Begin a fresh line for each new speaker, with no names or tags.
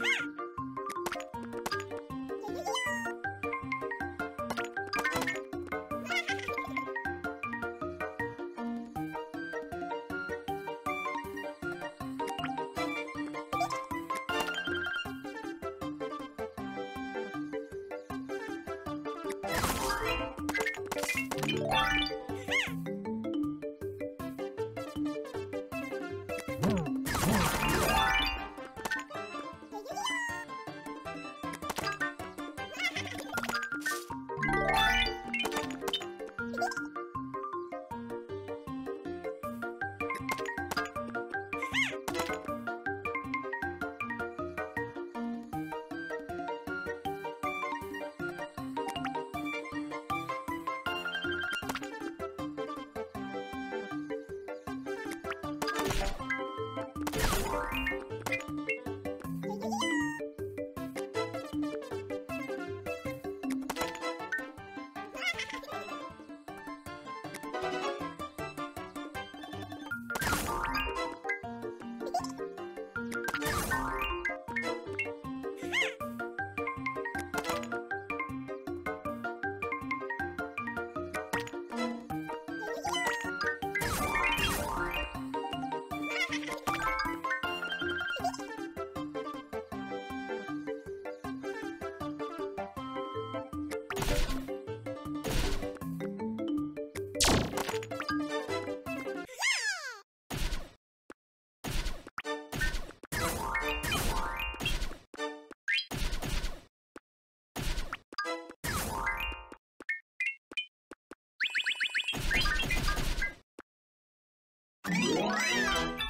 Ha! Wow.